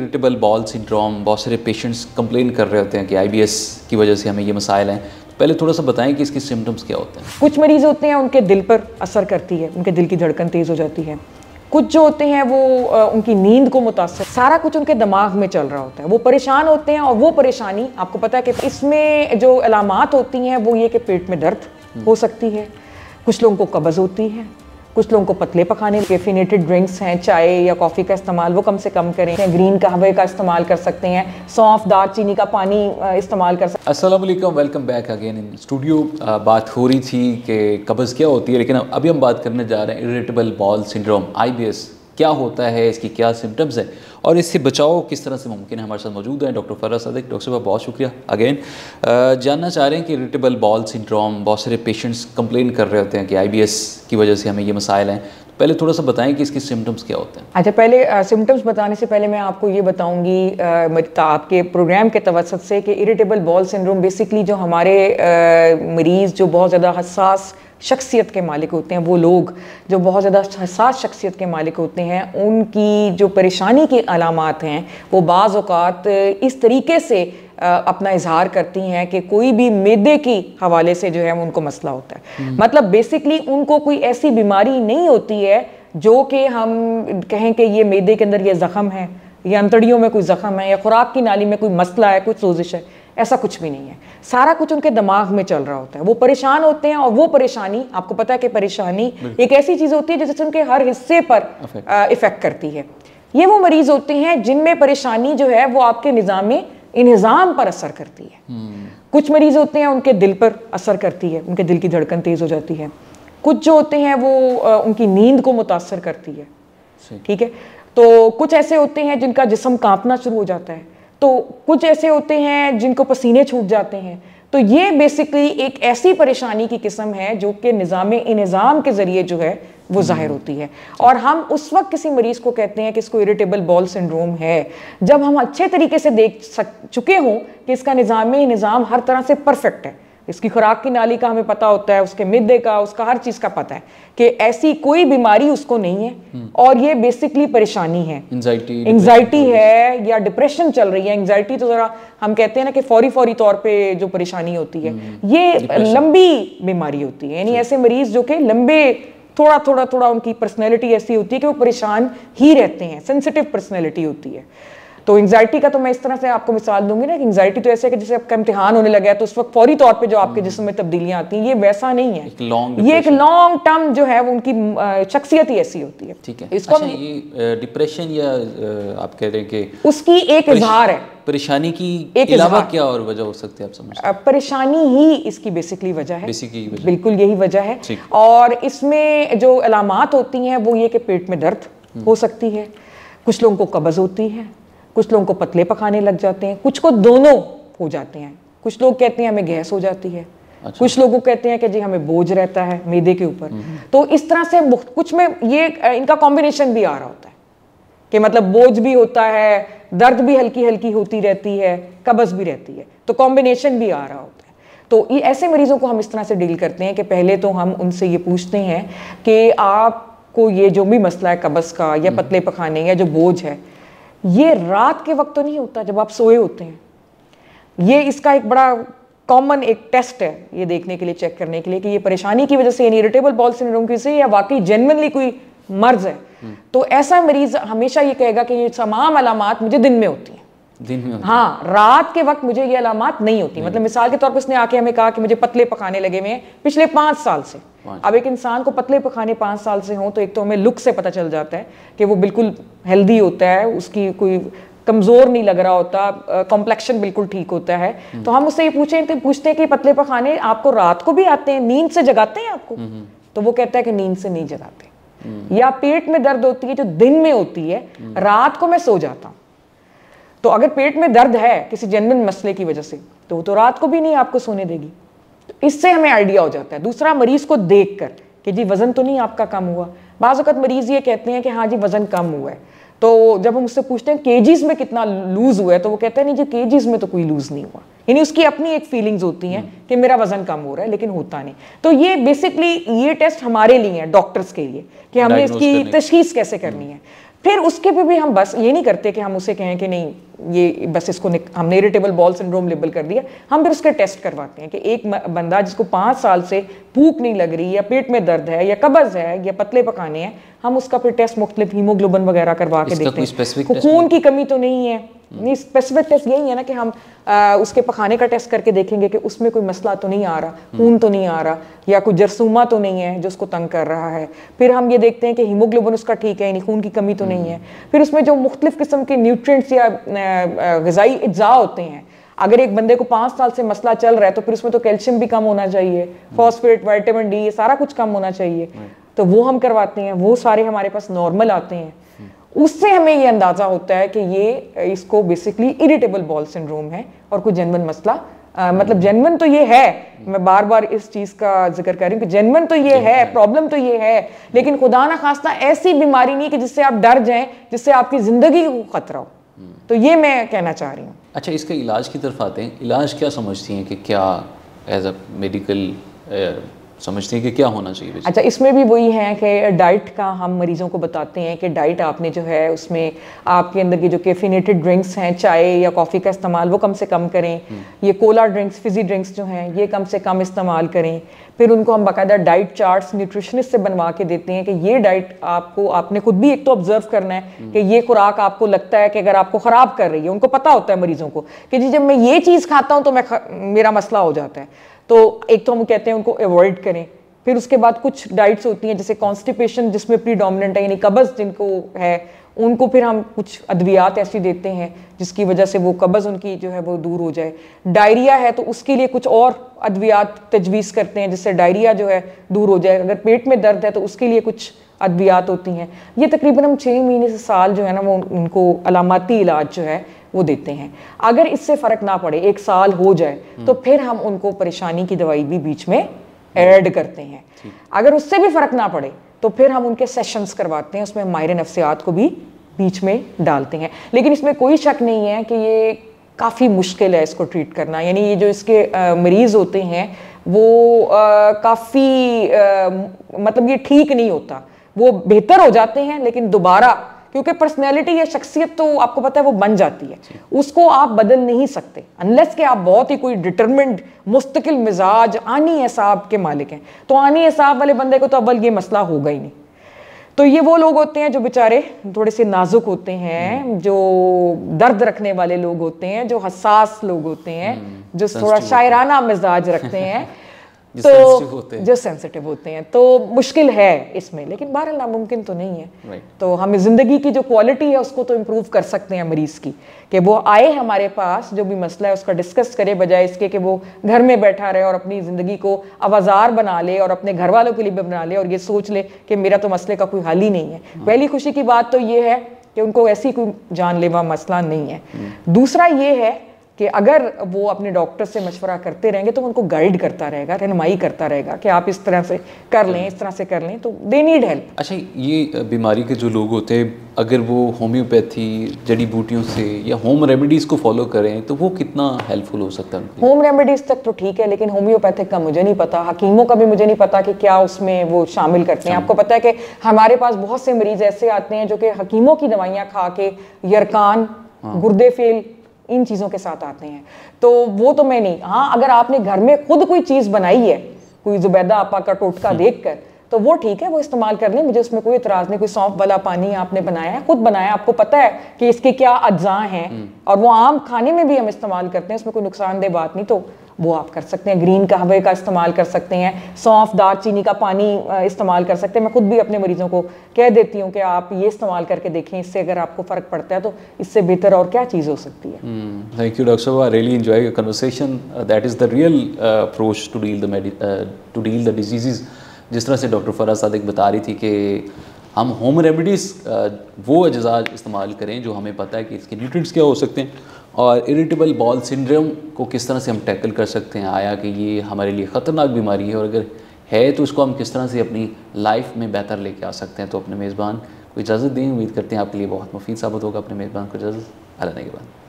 Irritable ball syndrome बहुत सारे patients complain कर रहे होते हैं कि आईबीएस की वजह से हमें ये मसाइल हैं। तो पहले थोड़ा सा बताएँ कि इसके सिम्टम्स क्या होते हैं। कुछ मरीज़ होते हैं, उनके दिल पर असर करती है, उनके दिल की धड़कन तेज़ हो जाती है। कुछ जो होते हैं, वो उनकी नींद को मुतासर, सारा कुछ उनके दिमाग में चल रहा होता है। वो परेशान होते हैं और वो परेशानी, आपको पता है कि इसमें जो अलामत होती हैं, वो ये कि पेट में दर्द हो सकती है, कुछ लोगों को कब्ज़ होती है कुछ लोगों को पतले पकाने कैफिनेटेड ड्रिंक्स हैं, चाय या कॉफ़ी का इस्तेमाल, वो कम से कम करें। या ग्रीन कहवे का इस्तेमाल कर सकते हैं सौंफ दार चीनी का पानी इस्तेमाल कर सकते वालेकुम welcome back again in studio बात हो रही थी कि कब्ज़ क्या होती है, लेकिन अभी हम बात करने जा रहे हैं इरिटेबल बॉल सिंड्रोम आईबीएस क्या होता है इसकी क्या सिम्टम्स हैं और इससे बचाव किस तरह से मुमकिन है हमारे साथ मौजूद हैं डॉक्टर फरा सदक डॉक्टर साहब बहुत शुक्रिया। अगेन जानना चाह रहे हैं कि इरिटेबल बॉल सिंड्रोम बहुत सारे पेशेंट्स कंप्लेन कर रहे होते हैं कि आईबीएस की वजह से हमें ये मसाइल हैं। तो पहले थोड़ा सा बताएँ कि इसके सिम्टम्स क्या होते हैं। अच्छा पहले सिम्टम्स बताने से पहले मैं आपको ये बताऊँगी आपके प्रोग्राम के तवसत से कि इरिटेबल बॉल सिंड्रोम बेसिकली जो हमारे अ, मरीज़ जो बहुत ज़्यादा हसास शख्सियत के मालिक होते हैं वो लोग जो बहुत ज़्यादा हसास शख्सियत के मालिक होते हैं उनकी जो परेशानी के अलामत हैं वो बाज़ अवत इस तरीके से अपना इजहार करती हैं कि कोई भी मैदे की हवाले से जो है उनको मसला होता है। मतलब बेसिकली उनको कोई ऐसी बीमारी नहीं होती है जो कि हम कहें कि ये मैदे के अंदर ये ज़ख़म है या अंतड़ियों में कोई ज़ख़म है या खुराक की नाली में कोई मसला है कोई सोजिश है। ऐसा कुछ भी नहीं है। सारा कुछ उनके दिमाग में चल रहा होता है। वो परेशान होते हैं और वो परेशानी आपको पता है कि परेशानी एक ऐसी चीज़ होती है जिससे उनके हर हिस्से पर इफ़ेक्ट करती है। ये वो मरीज़ होते हैं जिनमें परेशानी जो है वो आपके निज़ाम इंजाम पर असर करती है। कुछ मरीज़ होते हैं उनके दिल पर असर करती है उनके दिल की धड़कन तेज़ हो जाती है। कुछ जो होते हैं वो उनकी नींद को मुतासर करती है। ठीक है? तो कुछ ऐसे होते हैं जिनका जिसम कांपना शुरू हो जाता है। तो कुछ ऐसे होते हैं जिनको पसीने छूट जाते हैं। तो ये बेसिकली एक ऐसी परेशानी की किस्म है जो कि निज़ाम, इनज़ाम के ज़रिए जो है वो ज़ाहिर होती है। और हम उस वक्त किसी मरीज़ को कहते हैं कि इसको इरिटेबल बॉल सिंड्रोम है। जब हम अच्छे तरीके से देख सक, चुके हों कि इसका निज़ाम निज़ाम हर तरह से परफेक्ट है। इसकी खुराक की नाली का हमें पता होता है उसके मिद्दे का उसका हर चीज़ का पता है कि ऐसी कोई बीमारी उसको नहीं है और ये बेसिकली परेशानी है। एंजाइटी है या डिप्रेशन चल रही है एंजाइटी तो जरा हम कहते हैं ना कि फौरी फौरी तौर पे जो परेशानी होती है ये लंबी बीमारी होती है। यानी ऐसे मरीज़ जो कि लंबे थोड़ा थोड़ा थोड़ा उनकी पर्सनैलिटी ऐसी होती है कि वो परेशान ही रहते हैं सेंसिटिव पर्सनैलिटी होती है। तो एंजाइटी का तो मैं इस तरह से आपको मिसाल दूँगी ना कि एंजाइटी तो ऐसे है कि जैसे आपका इम्तिहान होने लगा है तो उस वक्त फौरी तौर पे जो आपके जिस्म में तब्दीलियाँ आती हैं ये वैसा नहीं है। एक long ये एक लॉन्ग टर्म जो है वो उनकी शख्सियत ही ऐसी होती है। ठीक है। इसको अच्छा ये डिप्रेशन या आप कह रहे हैं कि उसकी एक इजहार है। परेशानी की एक अलावा क्या और वजह हो सकती है आप समझ परेशानी ही इसकी बेसिकली वजह है। बेसिकली वजह। बिल्कुल यही वजह है। और इसमें जो अलामत होती हैं वो ये कि पेट में दर्द हो सकती है कुछ लोगों को कब्ज़ होती है कुछ लोगों को पतले पकाने लग जाते हैं कुछ को दोनों हो जाते हैं। कुछ लोग कहते हैं हमें गैस हो जाती है अच्छा। कुछ लोगों को कहते हैं कि जी हमें बोझ रहता है मेदे के ऊपर। तो इस तरह से कुछ में ये इनका कॉम्बिनेशन भी आ रहा होता है कि मतलब बोझ भी होता है दर्द भी हल्की हल्की होती रहती है कब्ज़ भी रहती है। तो कॉम्बिनेशन भी आ रहा होता है। तो ये ऐसे मरीजों को हम इस तरह से डील करते हैं कि पहले तो हम उनसे ये पूछते हैं कि आपको ये जो भी मसला है कब्ज़ का या पतले पखाने या जो बोझ है ये रात के वक्त तो नहीं होता जब आप सोए होते हैं। ये इसका एक बड़ा कॉमन एक टेस्ट है ये देखने के लिए चेक करने के लिए कि ये परेशानी की वजह से यानी इरिटेबल बॉल सिंड्रोम की वजह से या वाकई जेनवनली कोई मर्ज है। तो ऐसा मरीज़ हमेशा ये कहेगा कि ये तमाम अलामत मुझे दिन में होती हैं। दिन में हाँ। रात के वक्त मुझे ये अलामत नहीं होती। मतलब मिसाल के तौर पर उसने आके हमें कहा कि मुझे पतले पकाने लगे हुए हैं पिछले पाँच साल से। अब एक इंसान को पतले पखाने पाँच साल से हों तो एक तो हमें लुक से पता चल जाता है कि वो बिल्कुल हेल्दी होता है उसकी कोई कमज़ोर नहीं लग रहा होता कॉम्प्लेक्शन बिल्कुल ठीक होता है। तो हम उससे ये पूछे तो पूछते हैं कि पतले पखाने आपको रात को भी आते हैं नींद से जगाते हैं आपको? तो वो कहता है कि नींद से नहीं जगाते। या पेट में दर्द होती है जो दिन में होती है रात को मैं सो जाता हूँ। तो अगर पेट में दर्द है किसी जनरल मसले की वजह से तो वो तो रात को भी नहीं आपको सोने देगी। तो इससे हमें आइडिया हो जाता है। दूसरा मरीज़ को देख कर कि जी वज़न तो नहीं आपका कम हुआ। बाज़ मरीज़ ये कहते हैं कि हाँ जी वज़न कम हुआ है। तो जब हम उससे पूछते हैं केजीज में कितना लूज हुआ है तो वो कहते हैं नहीं जी केजीज में तो कोई लूज नहीं हुआ। यानी उसकी अपनी एक फीलिंग्स होती हैं कि मेरा वज़न कम हो रहा है लेकिन होता नहीं। तो ये बेसिकली ये टेस्ट हमारे लिए है डॉक्टर्स के लिए कि हमने Diagnose इसकी तशखीस कैसे करनी है। फिर उसके पे भी हम बस ये नहीं करते कि हम उसे कहें कि नहीं ये बस इसको हमने इरिटेबल बॉल सिंड्रोम लेबल कर दिया। हम फिर उसके टेस्ट करवाते हैं कि एक बंदा जिसको पाँच साल से भूख नहीं लग रही या पेट में दर्द है या कब्ज है या पतले पकाने हैं हम उसका फिर टेस्ट मुख्तलिफ़ हीमोग्लोबन वगैरह करवा के देखते हैं। खून की कमी तो नहीं है। नहीं स्पेसिफिक टेस्ट यही है ना कि हम आ, उसके पखाने का टेस्ट करके देखेंगे कि उसमें कोई मसला तो नहीं आ रहा खून तो नहीं आ रहा या कोई जरसूमा तो नहीं है जो उसको तंग कर रहा है। फिर हम ये देखते हैं कि हीमोग्लोबिन उसका ठीक है यानी खून की कमी तो नहीं है। फिर उसमें जो मुख्तलिफ़ किस्म के न्यूट्रिएंट्स या गजाई अज्जा होते हैं अगर एक बंदे को पाँच साल से मसला चल रहा है तो फिर उसमें तो कैल्शियम भी कम होना चाहिए फॉस्फेट वाइटामिन डी ये सारा कुछ कम होना चाहिए। तो वो हम करवाते हैं वो सारे हमारे पास नॉर्मल आते हैं। उससे हमें ये अंदाज़ा होता है कि ये इसको बेसिकली इरिटेबल बॉल सिंड्रोम है और कोई जनवन मसला आ, मतलब जनवन तो ये है मैं बार बार इस चीज़ का ज़िक्र कर रही हूँ कि जनवन तो ये है प्रॉब्लम तो ये है लेकिन खुदा ना खास्ता ऐसी बीमारी नहीं कि जिससे आप डर जाएँ जिससे आपकी ज़िंदगी को खतरा हो। तो ये मैं कहना चाह रही हूँ। अच्छा इसके इलाज की तरफ़ आते हैं। इलाज क्या समझती हैं कि क्या एज अ मेडिकल समझते हैं कि क्या होना चाहिए अच्छा इसमें भी वही है कि डाइट का हम मरीज़ों को बताते हैं कि डाइट आपने जो है उसमें आपके अंदर की जो कैफिनेटेड ड्रिंक्स हैं चाय या कॉफ़ी का इस्तेमाल वो कम से कम करें हम्म। ये कोला ड्रिंक्स फिजी ड्रिंक्स जो हैं ये कम से कम इस्तेमाल करें फिर उनको हम बाकायदा डाइट चार्ट्स न्यूट्रिशनिस्ट से बनवा के देते हैं कि ये डाइट आपको आपने खुद भी एक तो ऑब्ज़र्व करना है हम्म। कि ये खुराक आपको लगता है कि अगर आपको ख़राब कर रही है उनको पता होता है मरीज़ों को कि जी जब मैं ये चीज़ खाता हूँ तो मैं मेरा मसला हो जाता है तो एक तो हम कहते हैं उनको अवॉइड करें। फिर उसके बाद कुछ डाइट्स होती हैं, जैसे कॉन्स्टिपेशन जिसमें प्री है, यानी कब्ज़ जिनको है, उनको फिर हम कुछ अद्वियात ऐसी देते हैं, जिसकी वजह से वो कब्ज़ उनकी जो है वो दूर हो जाए। डायरिया है तो उसके लिए कुछ और अद्वियात तजवीज़ करते हैं, जिससे डायरिया जो है दूर हो जाए। अगर पेट में दर्द है तो उसके लिए कुछ अद्वियात होती हैं। ये तकरीबन हम छः महीने से साल जो है ना वो उनको अलामती इलाज जो है वो देते हैं। अगर इससे फ़र्क ना पड़े एक साल हो जाए तो फिर हम उनको परेशानी की दवाई भी बीच में ऐड करते हैं। अगर उससे भी फ़र्क ना पड़े तो फिर हम उनके सेशंस करवाते हैं उसमें माहिर नफ्सियात को भी बीच में डालते हैं। लेकिन इसमें कोई शक नहीं है कि ये काफ़ी मुश्किल है इसको ट्रीट करना। यानी ये जो इसके मरीज़ होते हैं वो काफ़ी मतलब ये ठीक नहीं होता। वो बेहतर हो जाते हैं लेकिन दोबारा क्योंकि पर्सनैलिटी या शख्सियत तो आपको पता है वो बन जाती है उसको आप बदल नहीं सकते अनलेस के आप बहुत ही कोई डिटर्मेंड मुस्तकिल मिजाज आनी एसाब के मालिक हैं तो आनी एसाब वाले बंदे को तो अव्वल ये मसला होगा ही नहीं तो ये वो लोग होते हैं जो बेचारे थोड़े से नाजुक होते हैं। जो दर्द रखने वाले लोग होते हैं जो हसास लोग होते हैं हम्म। जो थोड़ा शायराना मिजाज रखते हैं तो जो सेंसिटिव होते हैं तो मुश्किल है इसमें लेकिन बहरहाल नामुमकिन तो नहीं है right. तो हम ज़िंदगी की जो क्वालिटी है उसको तो इम्प्रूव कर सकते हैं मरीज़ की कि वो आए हमारे पास जो भी मसला है उसका डिस्कस करे बजाय इसके कि वो घर में बैठा रहे और अपनी ज़िंदगी को आवाज़ार बना ले और अपने घर वालों के लिए भी बना ले और ये सोच ले कि मेरा तो मसले का कोई हल ही नहीं है हाँ। पहली खुशी की बात तो ये है कि उनको ऐसी कोई जानलेवा मसला नहीं है हम्म। दूसरा ये है कि अगर वो अपने डॉक्टर से मशवरा करते रहेंगे तो उनको गाइड करता रहेगा रहनमाई करता रहेगा कि आप इस तरह से कर लें इस तरह से कर लें तो दे नीड हेल्प अच्छा ये बीमारी के जो लोग होते हैं अगर वो होम्योपैथी जड़ी बूटियों से या होम रेमेडीज़ को फॉलो करें तो वो कितना हेल्पफुल हो सकता है होम रेमेडीज़ तक तो ठीक है लेकिन होम्योपैथिक का मुझे नहीं पता हकीमों का भी मुझे नहीं पता कि क्या उसमें वो शामिल करते हैं। आपको पता है कि हमारे पास बहुत से मरीज़ ऐसे आते हैं जो कि हकीमों की दवाइयाँ खा के यरकान हाँ। गुर्दे फेल इन चीज़ों के साथ आते हैं तो वो तो मैं नहीं हाँ अगर आपने घर में खुद कोई चीज़ बनाई है कोई जुबैदा आपा का टोटका हम्म। देख कर तो वो ठीक है वो इस्तेमाल कर लें मुझे उसमें कोई इतराज़ नहीं कोई सौंफ वाला पानी आपने बनाया है खुद बनाया आपको पता है कि इसके क्या अज्जा हैं हम्म। और वो आम खाने में भी हम इस्तेमाल करते हैं उसमें कोई नुकसानदेह बात नहीं तो वो आप कर सकते हैं। ग्रीन कहवे का इस्तेमाल कर सकते हैं। सौंफ दार चीनी का पानी इस्तेमाल कर सकते हैं। मैं खुद भी अपने मरीजों को कह देती हूँ कि आप ये इस्तेमाल करके देखें इससे अगर आपको फ़र्क पड़ता है तो इससे बेहतर और क्या चीज़ हो सकती है? थैंक यू डॉक्टर साहब I really enjoy your conversation that is the real approach to deal to deal the disease जिस तरह से डॉक्टर फराज सादिक बता रही थी कि हम होम रेमेडीज़ uh, वो अज्जा इस्तेमाल करें जो हमें पता है कि इसके न्यूट्रिएंट्स क्या हो सकते हैं। और इरिटेबल बॉल सिंड्रोम को किस तरह से हम टैकल कर सकते हैं? आया कि ये हमारे लिए ख़तरनाक बीमारी है और अगर है तो उसको हम किस तरह से अपनी लाइफ में बेहतर लेके आ सकते हैं? तो अपने मेज़बान को इजाज़त दें। उम्मीद करते हैं आपके लिए बहुत मुफीद साबित होगा। अपने मेज़बान को इजाज़त। हलाने के बाद